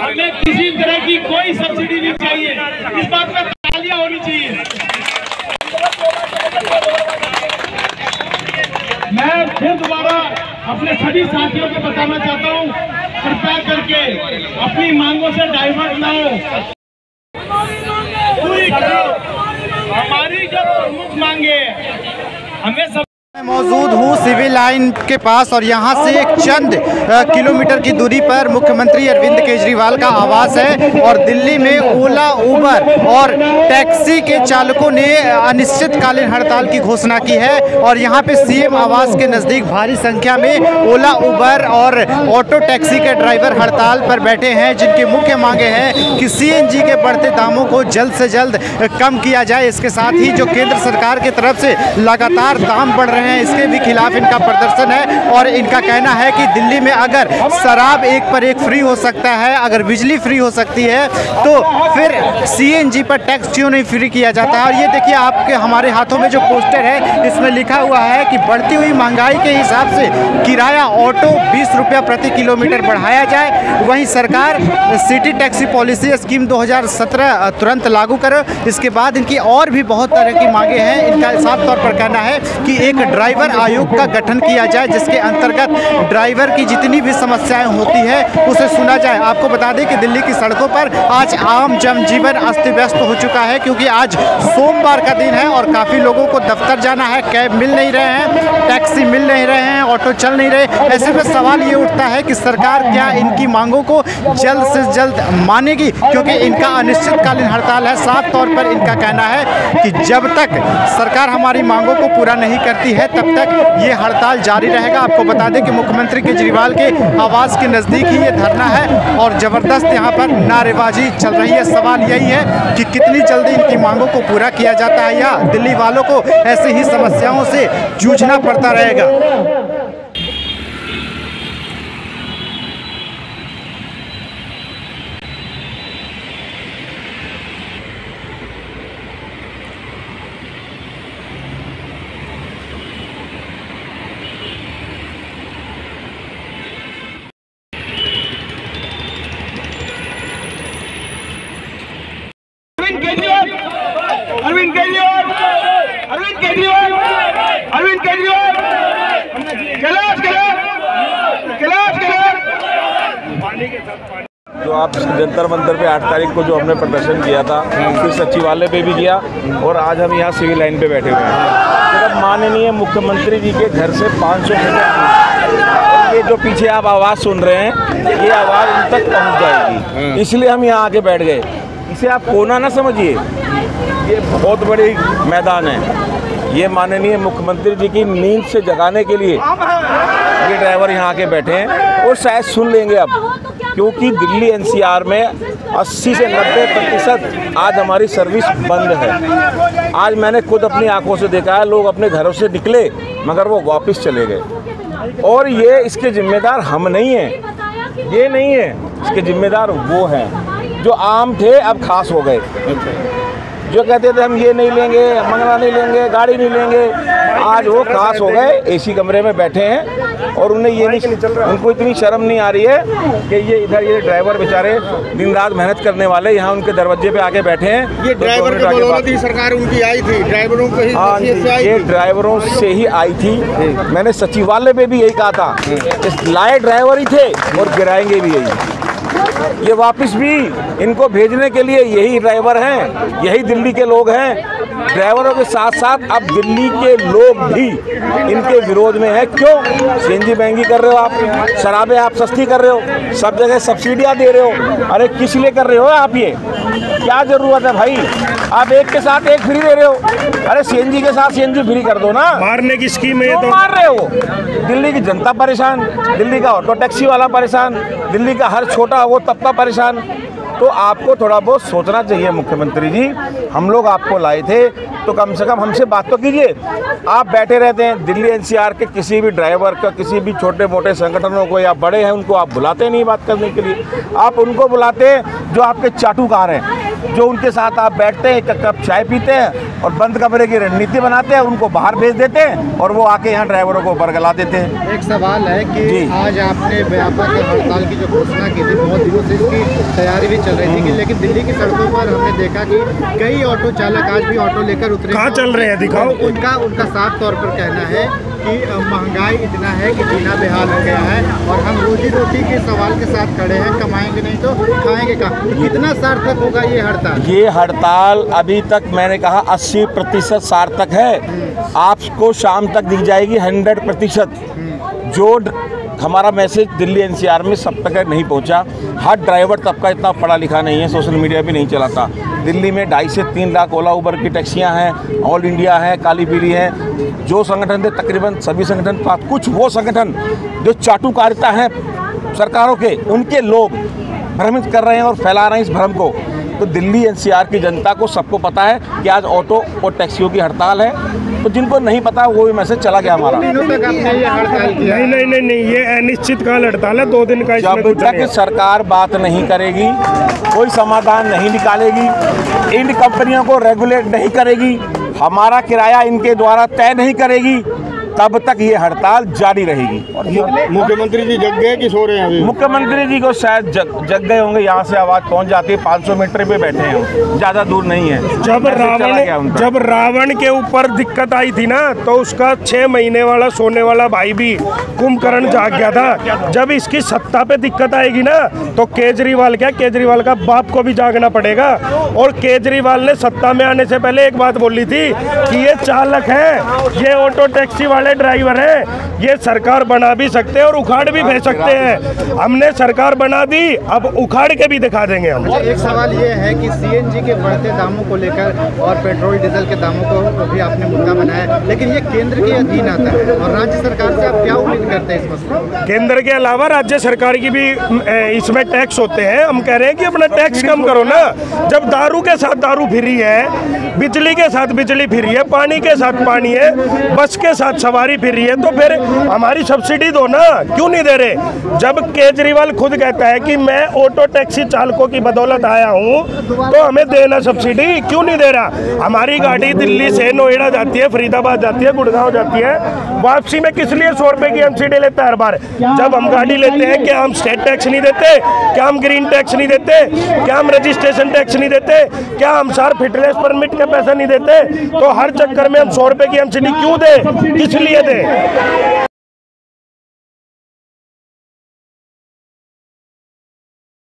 हमें किसी तरह की कोई सब्सिडी नहीं चाहिए इस बात पर तालियाँ होनी चाहिए मैं फिर दोबारा अपने सभी साथियों को बताना चाहता हूँ कृपया करके अपनी मांगों से डाइवर्ट ना हो हमारी जो प्रमुख मांगे हमें सब मैं मौजूद हूँ सिविल लाइन के पास और यहाँ से एक चंद किलोमीटर की दूरी पर मुख्यमंत्री अरविंद केजरीवाल का आवास है और दिल्ली में ओला, उबर और टैक्सी के चालकों ने अनिश्चितकालीन हड़ताल की घोषणा की है और यहाँ पे सीएम आवास के नज़दीक भारी संख्या में ओला, उबर और ऑटो टैक्सी के ड्राइवर हड़ताल पर बैठे हैं, जिनकी मुख्य मांगे हैं कि सीएनजी के बढ़ते दामों को जल्द से जल्द कम किया जाए। इसके साथ ही जो केंद्र सरकार की के तरफ़ से लगातार दाम बढ़ रहे हैं, इसके भी खिलाफ इनका प्रदर्शन है और इनका कहना है कि दिल्ली में अगर शराब एक पर एक फ्री हो सकता है, अगर बिजली फ्री हो सकती है तो फिर सीएनजी पर टैक्स क्यों नहीं फ्री किया जाता है? और ये देखिए, आपके, हमारे हाथों में जो पोस्टर है, इसमें लिखा हुआ है कि बढ़ती हुई महँगाई के हिसाब से किराया ऑटो बीस रुपया प्रति किलोमीटर बढ़ाया जाए। वहीं सरकार सिटी टैक्सी पॉलिसी स्कीम 2017 तुरंत लागू करो। इसके बाद इनकी और भी बहुत तरह की मांगे हैं। इनका साफ़ तौर पर कहना है कि एक ड्राइवर आयोग का गठन किया जाए, जिसके अंतर्गत ड्राइवर की जितनी भी समस्याएँ होती है, उसे सुना जाए। आपको बता दें कि दिल्ली की सड़कों पर आज आम जनजीवन अस्त व्यस्त हो चुका है, क्योंकि आज सोमवार का दिन है और काफ़ी लोगों को दफ्तर जाना है। कैब मिल नहीं रहे हैं, टैक्सी मिल नहीं रहे हैं, ऑटो चल नहीं रहे। ऐसे में सवाल ये उठता है कि सरकार क्या इनकी मांगों को जल्द से जल्द मानेगी? क्योंकि इनका अनिश्चितकालीन हड़ताल है। साफ़ तौर पर इनका कहना है कि जब तक सरकार हमारी मांगों को पूरा नहीं करती है तब तक ये हड़ताल जारी रहेगा। आपको बता दें कि मुख्यमंत्री केजरीवाल के आवास के नज़दीक ही ये धरना है और ज़बरदस्त यहाँ पर नारेबाजी चल रही है। सवाल यही है कि कितनी जल्दी इनकी मांगों को पूरा किया जाता है या दिल्ली वालों को ऐसे ही समस्याओं से जूझना पड़ता रहेगा अरविंद केजरीवाल अरविंद केजरीवाल अरविंद केजरीवाल अरविंद केजरीवाल कैलाश कैलाश कैलाश कैलाश जो आप जंतर मंतर पे आठ तारीख को जो हमने प्रदर्शन किया था फिर सचिवालय पे भी किया और आज हम यहाँ सिविल लाइन पे बैठे हुए हैं। सिर्फ़ माननीय मुख्यमंत्री जी के घर से 500 मीटर दूर। और ये जो पीछे आप आवाज़ सुन रहे हैं ये आवाज़ उन तक पहुँच जाएगी। इसलिए हम यहाँ आके बैठ गए। इसे आप कोना ना समझिए। ये बहुत बड़ी मैदान है। ये माननीय मुख्यमंत्री जी की नींद से जगाने के लिए ये ड्राइवर यहाँ आके बैठे हैं। और शायद सुन लेंगे अब। क्योंकि दिल्ली एनसीआर में 80 से 90 प्रतिशत आज हमारी सर्विस बंद है। आज मैंने खुद अपनी आँखों से देखा है, लोग अपने घरों से निकले, मगर वो वापस चले गए। और ये इसके जिम्मेदार हम नहीं हैं। ये नहीं है, इसके जिम्मेदार वो हैं, जो आम थे, अब खास हो गए। जो कहते थे, हम ये नहीं लेंगे मंगना नहीं लेंगे, गाड़ी नहीं लेंगे। आज वो खास हो गए, एसी कमरे में बैठे हैं। और उन्हें ये नहीं चल रहा उनको इतनी शर्म नहीं आ रही है कि ये इधर ये ड्राइवर बेचारे दिन रात मेहनत करने वाले यहाँ उनके दरवाजे पे आके बैठे हैं। ये तो ड्राइवर की सरकार उनकी आई थी। ड्राइवरों को ही ये ड्राइवरों से ही आई थी। मैंने सचिवालय में भी यही कहा था लाए ड्राइवर ही थे और गिराएँगे भी यही। ये वापस भी इनको भेजने के लिए यही ड्राइवर हैं यही दिल्ली के लोग हैं। ड्राइवरों के साथ साथ अब दिल्ली के लोग भी इनके विरोध में है। क्यों? सीएनजी महँगी कर रहे हो आप शराबें आप सस्ती कर रहे हो सब जगह सब्सिडियाँ दे रहे हो। अरे किस लिए कर रहे हो आप ये? क्या ज़रूरत है भाई? आप एक के साथ एक फ्री दे रहे हो। अरे सीएनजी के साथ सीएनजी फ्री कर दो ना। मारने की स्कीम है ये तो। मार रहे हो? दिल्ली की जनता परेशान दिल्ली का ऑटो टैक्सी वाला परेशान दिल्ली का हर छोटा वो तबका परेशान। तो आपको थोड़ा बहुत सोचना चाहिए मुख्यमंत्री जी। हम लोग आपको लाए थे तो कम से कम हमसे बात तो कीजिए। आप बैठे रहते हैं, दिल्ली एनसीआर के किसी भी ड्राइवर का, किसी भी छोटे मोटे संगठनों को या बड़े हैं, उनको आप बुलाते नहीं बात करने के लिए। आप उनको बुलाते हैं, जो आपके चाटुकार हैं, जो उनके साथ आप बैठते हैं, एक कप चाय पीते हैं और बंद कमरे की रणनीति बनाते हैं उनको बाहर भेज देते हैं और वो आके यहाँ ड्राइवरों को बरगला देते हैं एक सवाल है कि आज आपने व्यापक हड़ताल की जो घोषणा की थी बहुत दिनों से इसकी तैयारी भी चल रही थी कि लेकिन दिल्ली की सड़कों पर हमने देखा कि कई ऑटो चालक आज भी ऑटो लेकर उतरे कहाँ चल रहे हैं? दिखाओ। उनका उनका साफ़ तौर पर कहना है कि महँगाई इतना है कि जीना बेहाल हो गया है और हम रोजी रोटी के सवाल के साथ खड़े हैं कमाएँगे नहीं तो खाएँगे कहाँ? कितना सार्थक होगा ये हड़ताल? ये हड़ताल अभी तक मैंने कहा 80 प्रतिशत सार्थक है। आपको शाम तक दी जाएगी 100 प्रतिशत। जो ड- हमारा मैसेज दिल्ली एनसीआर में सब तक नहीं पहुँचा। हर ड्राइवर तबका इतना पढ़ा लिखा नहीं है, सोशल मीडिया भी नहीं चलाता। दिल्ली में ढाई से तीन लाख ओला उबर की टैक्सियाँ हैं, ऑल इंडिया है, काली पीली है। जो संगठन थे, तकरीबन सभी संगठन पा- कुछ वो संगठन जो चाटुकारिता हैं सरकारों के, उनके लोग भ्रमित कर रहे हैं और फैला रहे हैं इस भ्रम को। तो दिल्ली एनसीआर की जनता को सबको पता है कि आज ऑटो और टैक्सियों की हड़ताल है। तो जिनको नहीं पता वो भी मैसेज चला गया हमारा। नहीं नहीं नहीं नहीं ये अनिश्चित काल हड़ताल है। दो दिन का इसमें जब तक सरकार बात नहीं करेगी कोई समाधान नहीं निकालेगी इन कंपनियों को रेगुलेट नहीं करेगी हमारा किराया इनके द्वारा तय नहीं करेगी तब तक ये हड़ताल जारी रहेगी। मुख्यमंत्री जी जग गए कि सो रहे हैं अभी? मुख्यमंत्री जी को शायद जग, जग गए होंगे यहाँ से आवाज़ पहुँच जाती है 500 मीटर पे बैठे हैं ज़्यादा दूर नहीं है। जब रावण जब रावण के ऊपर दिक्कत आई थी ना तो उसका छह महीने वाला सोने वाला भाई भी कुंभकर्ण जाग गया था। जब इसकी सत्ता पे दिक्कत आएगी ना तो केजरीवाल क्या केजरीवाल का बाप को भी जागना पड़ेगा। और केजरीवाल ने सत्ता में आने से पहले एक बात बोली थी कि ये चालक है ये ऑटो टैक्सी वाले ड्राइवर हैं। ये सरकार बना भी सकते हैं और उखाड़ भी भेज सकते हैं। हमने सरकार बना दी अब उखाड़ के भी दिखा देंगे हम। अच्छा, एक सवाल ये है कि सीएनजी के बढ़ते दामों को लेकर और पेट्रोल डीजल के दामों को भी आपने मुद्दा बनाया लेकिन ये केंद्र के अधीन आता है और राज्य सरकार से आप क्या उम्मीद करते हैं इस मसले केंद्र के अलावा राज्य सरकार की भी इसमें टैक्स होते हैं। हम कह रहे हैं कि अपना टैक्स कम करो ना। जब दारू के साथ दारू फ्री है बिजली के साथ बिजली फ्री है पानी के साथ पानी है बस के साथ सवारी फ्री है तो फिर हमारी सब्सिडी दो ना। क्यों नहीं दे रहे? जब केजरीवाल खुद कहता है कि मैं ऑटो टैक्सी चालकों की बदौलत आया हूँ तो हमें देना सब्सिडी क्यों नहीं दे रहा? हमारी गाड़ी दिल्ली से नोएडा जाती है, फरीदाबाद जाती है, गुड़गांव जाती है। वापसी में किस लिए सौ रुपए की एमसीडी लेता है हर बार? जब हम गाड़ी लेते हैं, क्या हम स्टेट टैक्स नहीं देते? क्या हम ग्रीन टैक्स नहीं देते? क्या हम रजिस्ट्रेशन टैक्स नहीं देते? क्या हम सार फिटनेस परमिट के पैसा नहीं देते? तो हर चक्कर में हम सौ रुपए की एमसीडी क्यों दे? किस लिए थे